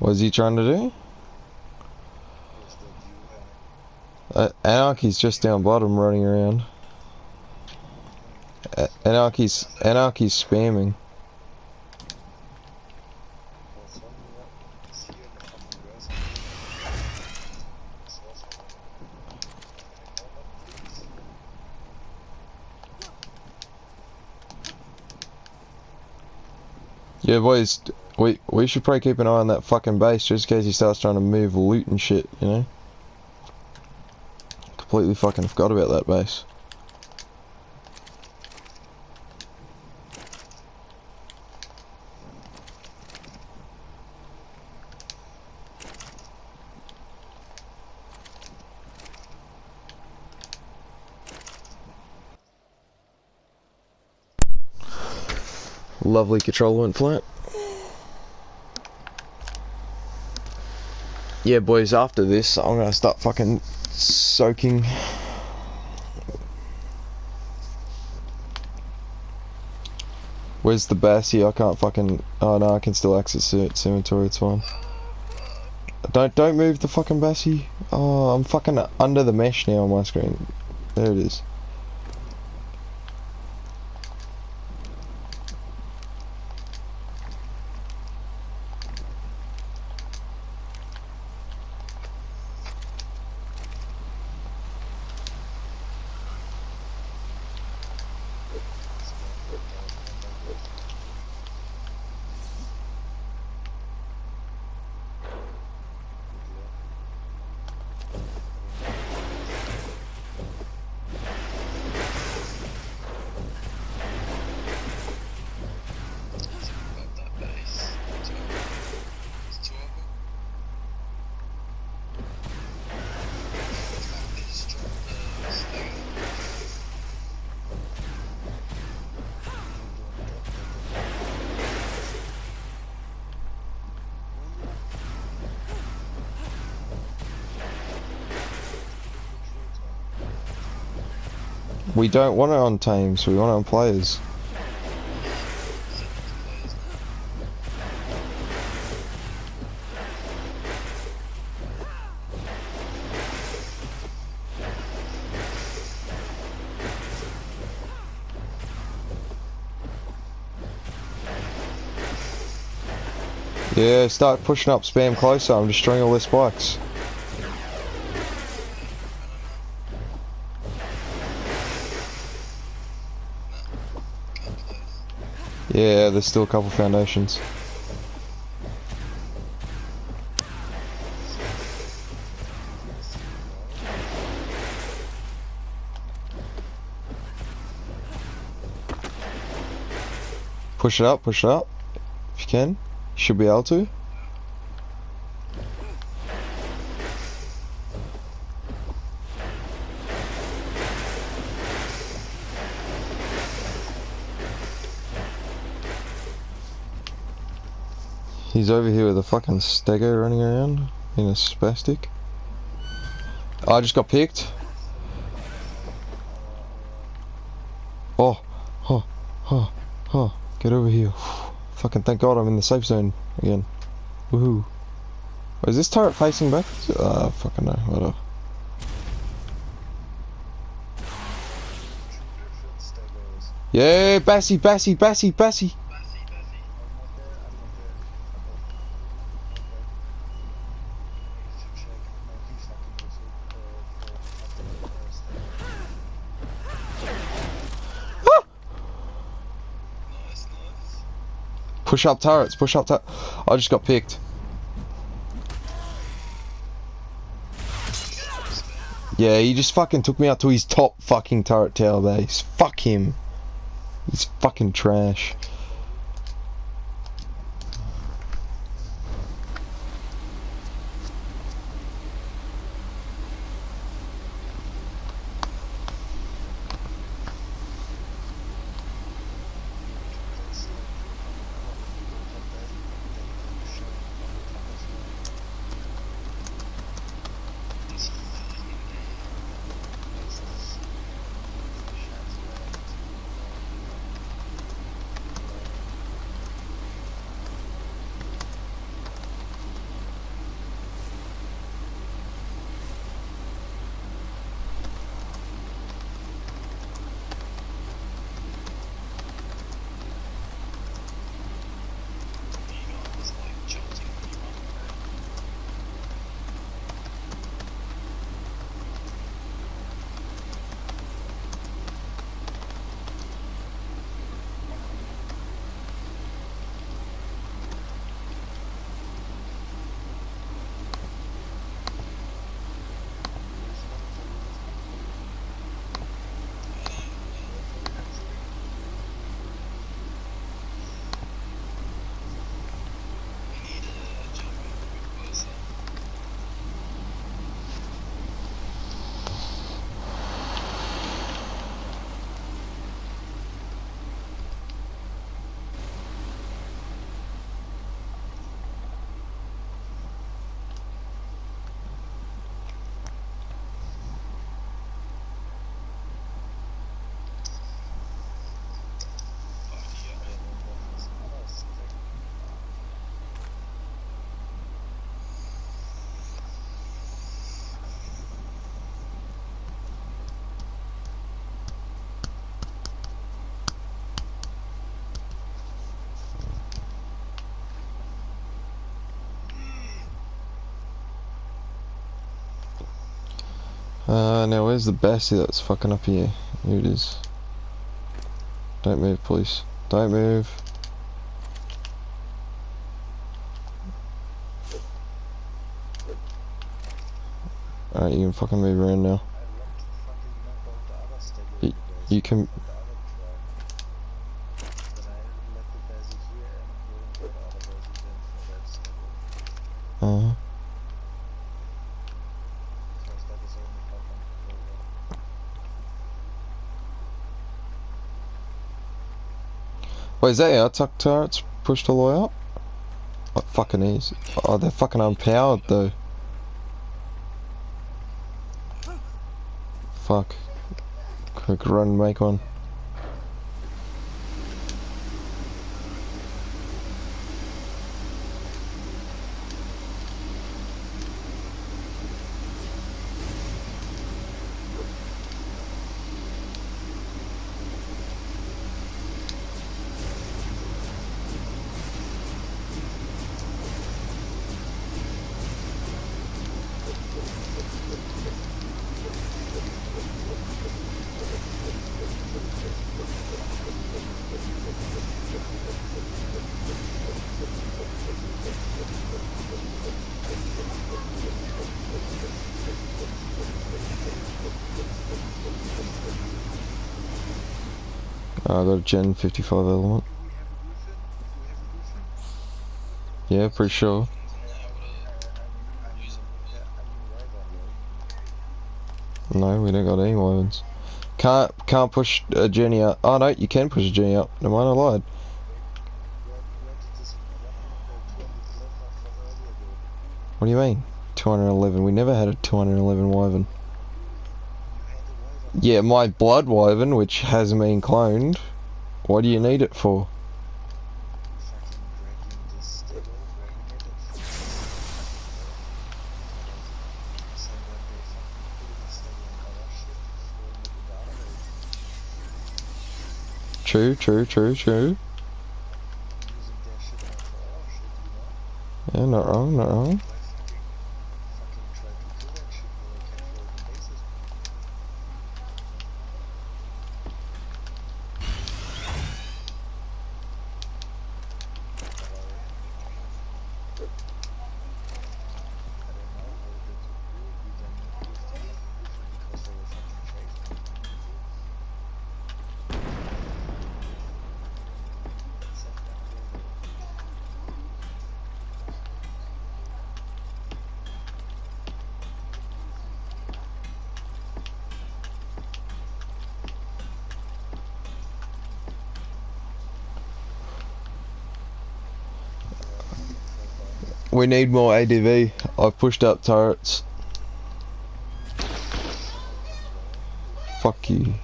What's he trying to do? Uh, Anarchy's just down bottom running around. Uh, Anarchy's, Anarchy's spamming. Yeah, boys, we we should probably keep an eye on that fucking base just in case he starts trying to move loot and shit, you know? Completely fucking forgot about that base. Lovely control went flat. Yeah, boys, after this, I'm gonna start fucking soaking. Where's the Bassie? I can't fucking. Oh no, I can still access its inventory. It's fine. Don't don't move the fucking Bassie. Oh, I'm fucking under the mesh now on my screen. There it is. We don't want it on teams, we want it on players. Yeah, start pushing up spam closer, I'm destroying all their spikes. Yeah, there's still a couple foundations. Push it up, push it up. If you can. You should be able to. He's over here with a fucking stego running around in a spastic. I just got picked. Oh, oh, oh, oh, get over here. Fucking thank god I'm in the safe zone again. Woohoo. Is this turret facing back? Ah, uh, fucking no, whatever. Yeah, Bassie, Bassie, Bassie, Bassie. Push up turrets, push up turrets. I just got picked. Yeah, he just fucking took me out to his top fucking turret tower base. Fuck him. He's fucking trash. Uh, now where's the Bessie that's fucking up here? Here it is. Don't move, please. Don't move. Alright, you can fucking move around now. Y- You can... Is that our tek turrets pushed all the way up? What fucking is? Oh, they're fucking unpowered though. Fuck. Quick run, make one. Uh, I got a Gen 55 element. Yeah, pretty sure. No, we don't got any weapons. Can't can't push a Jenny out. Oh no, you can push a Jenny out. No mind, I lied. What do you mean? 211. We never had a 211 wyvern. Yeah, my blood wyvern, which hasn't been cloned. What do you need it for? True, true, true, true. Yeah, not wrong, not wrong. We need more ADV. I've pushed up turrets. Fuck you,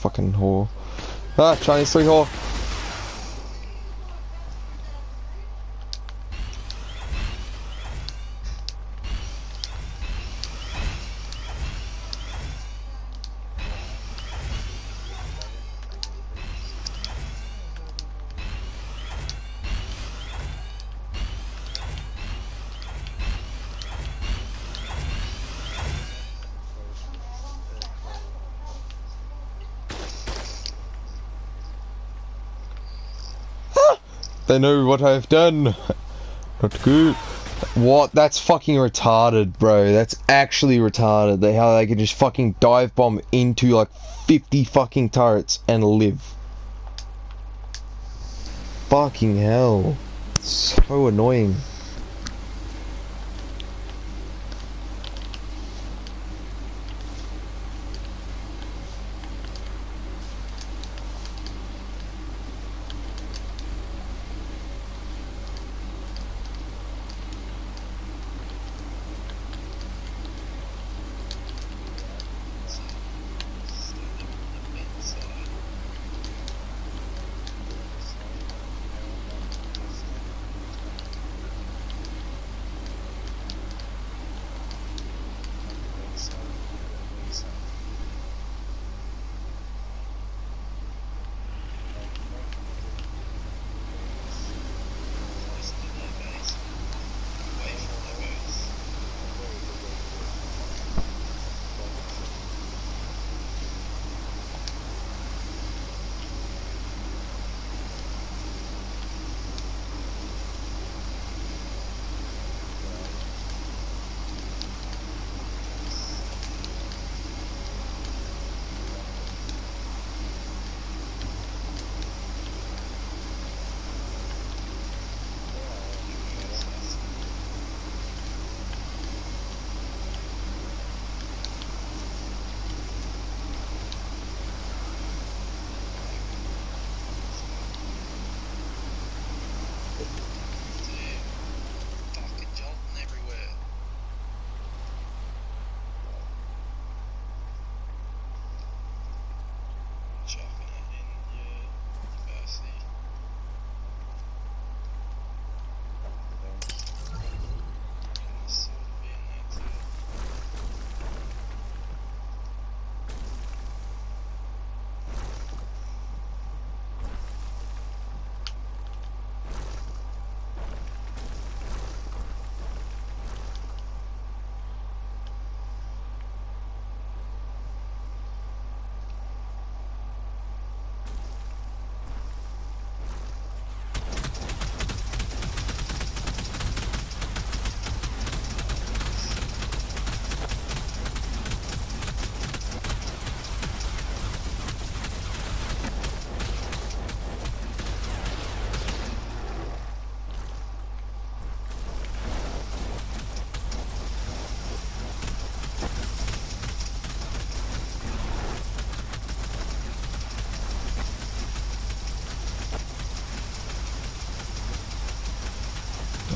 fucking whore. Ah, Chinese three whore. They know what I've done. Not good. What? That's fucking retarded, bro. That's actually retarded. How they can just fucking dive bomb into like 50 fucking turrets and live. Fucking hell. So annoying.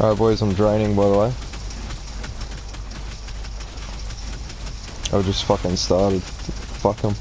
Alright boys, I'm draining by the way. I just fucking started. Fuck them.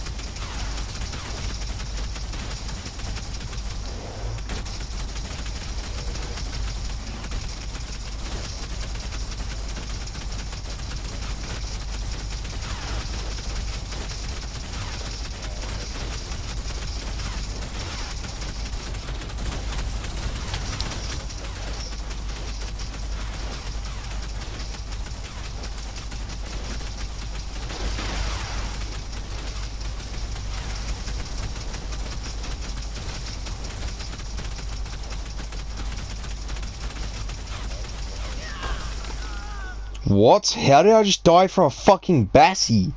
What? How did I just die from a fucking Bassie?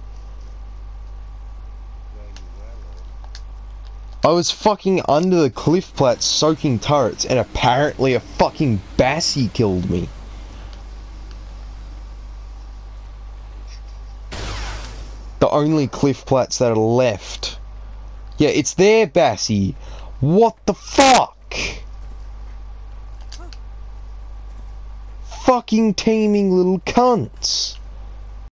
I was fucking under the cliff plat soaking turrets and apparently a fucking Bassie killed me. The only cliff plats that are left. Yeah, it's there, Bassie. What the fuck? Fucking little cunts.